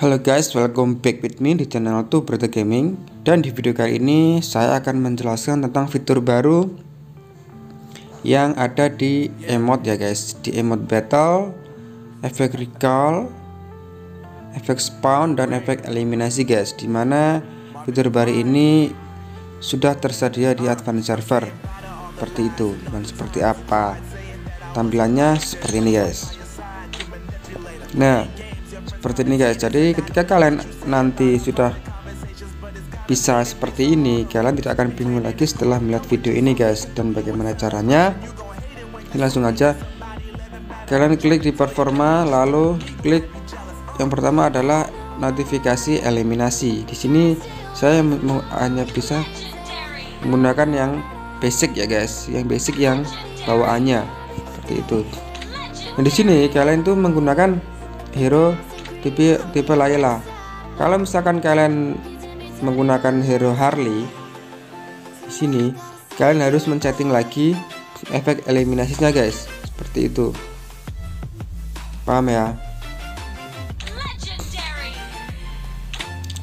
Halo guys, welcome back with me di channel tuh Brother Gaming. Dan di video kali ini saya akan menjelaskan tentang fitur baru Yang ada di emote ya guys. Di emote battle, efek recall, efek spawn, dan efek eliminasi guys. Di mana fitur baru ini sudah tersedia di advance server. Seperti itu. Dan seperti apa Tampilannya? Seperti ini guys. Nah seperti ini guys. Jadi ketika kalian nanti sudah bisa seperti ini kalian tidak akan bingung lagi setelah melihat video ini guys. Dan bagaimana caranya? Langsung aja. Kalian klik di performa lalu klik. Yang pertama adalah notifikasi eliminasi. Di sini saya hanya bisa menggunakan yang basic ya guys. Yang basic yang bawaannya. Seperti itu. Dan di sini kalian tuh menggunakan hero tipe tipe Layla kalau misalkan kalian menggunakan hero Harley di sini kalian harus men-setting lagi efek eliminasinya guys. Seperti itu. Paham ya?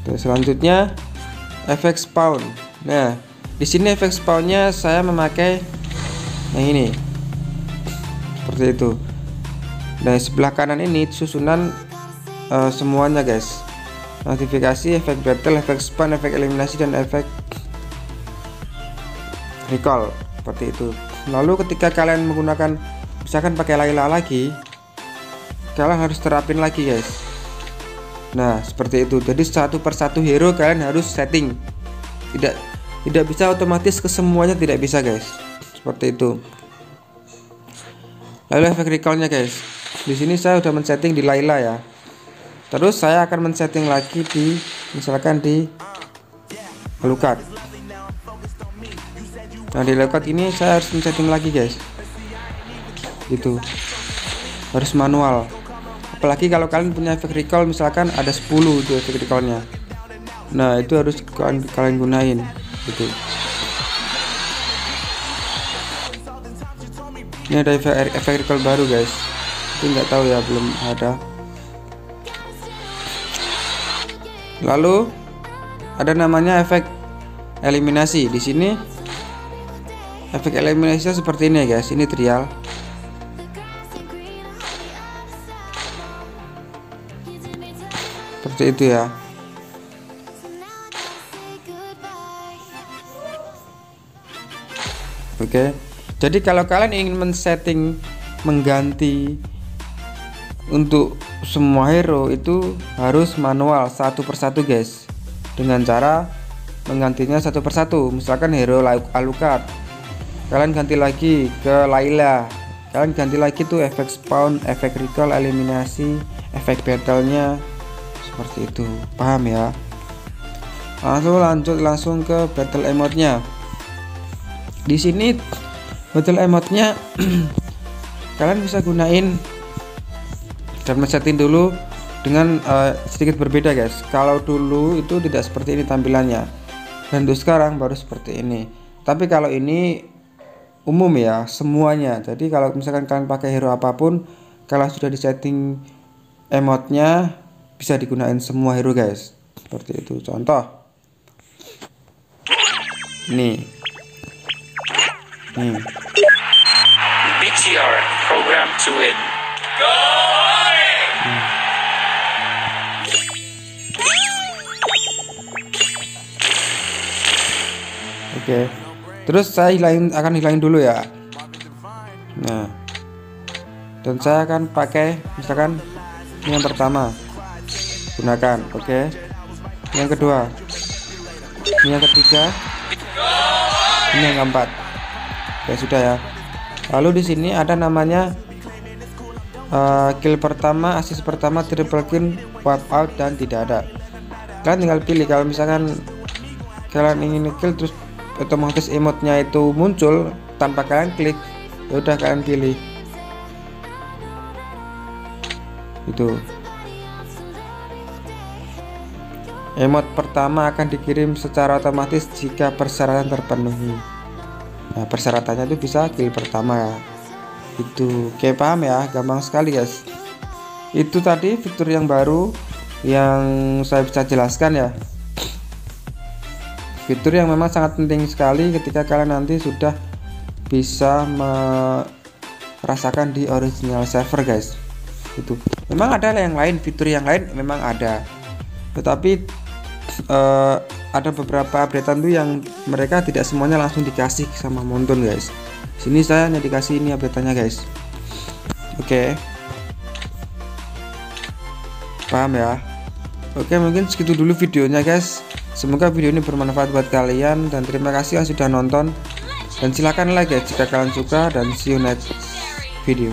Terus selanjutnya efek spawn. Nah di sini efek spawnnya saya memakai yang ini. Seperti itu. Dan sebelah kanan ini susunan uh, semuanya guys. Notifikasi efek battle efek spam efek eliminasi dan efek recall. Seperti itu. Lalu ketika kalian menggunakan misalkan pakai Layla lagi kalian harus terapin lagi guys. Nah seperti itu. Jadi satu persatu hero kalian harus setting. Tidak tidak bisa otomatis ke semuanya tidak bisa guys. Seperti itu. Lalu efek recallnya guys. Di sini saya sudah men-setting di Layla ya terus saya akan men-setting lagi di misalkan di Alucard. Nah di Alucard ini saya harus men-setting lagi guys. Gitu. Harus manual. Apalagi kalau kalian punya efek recall misalkan ada 10 itu efek recallnya. Nah itu harus kalian, kalian gunain gitu. Ini ada efek, efek recall baru guys. Itu nggak tahu ya belum ada Lalu ada namanya efek eliminasi. Di sini efek eliminasi seperti ini ya guys. Ini trial. Seperti itu ya. Oke. Jadi kalau kalian ingin men-setting mengganti untuk semua hero itu harus manual satu persatu guys. Dengan cara menggantinya satu persatu. Misalkan hero Alucard kalian ganti lagi ke Layla kalian ganti lagi tuh efek spawn efek recall eliminasi efek battlenya. Seperti itu. Paham ya? Langsung lanjut langsung ke battle emotnya di sini battle emotnya kalian bisa gunain dan men-setting dulu dengan uh, sedikit berbeda guys. Kalau dulu itu tidak seperti ini tampilannya. Dan untuk sekarang baru seperti ini. Tapi kalau ini umum ya semuanya. Jadi kalau misalkan kalian pakai hero apa pun kalau sudah disetting emotnya bisa digunakan semua hero guys. Seperti itu. Contoh. Ini nih. BTR program to win Oke. Terus saya hilangin akan hilangin dulu ya. Nah. Dan saya akan pakai misalkan ini yang pertama. Gunakan, oke. Yang kedua. Ini yang ketiga. Ini yang keempat. Ya sudah ya. Lalu di sini ada namanya uh, kill pertama, assist pertama, triple kill, wipe out dan tidak ada. Kalian tinggal pilih kalau misalkan kalian ingin kill terus otomatis emotnya itu muncul tanpa kalian klik. Ya udah kalian pilih. Itu emot pertama akan dikirim secara otomatis jika persyaratan terpenuhi. Nah persyaratannya itu bisa kill pertama. Ya itu kayak paham ya? Gampang sekali guys. Itu tadi fitur yang baru yang saya bisa jelaskan ya fitur yang memang sangat penting sekali ketika kalian nanti sudah bisa merasakan di original server guys. Itu memang ada yang lain fitur yang lain memang ada. Tetapi uh, ada beberapa updatean tuh yang mereka tidak semuanya langsung dikasih sama Monton guys. Sini saya hanya dikasih ini updateannya guys. Oke. Okay. paham ya? Oke mungkin segitu dulu videonya guys semoga video ini bermanfaat buat kalian dan terima kasih yang sudah nonton. Dan silahkan like ya jika kalian suka dan see you next video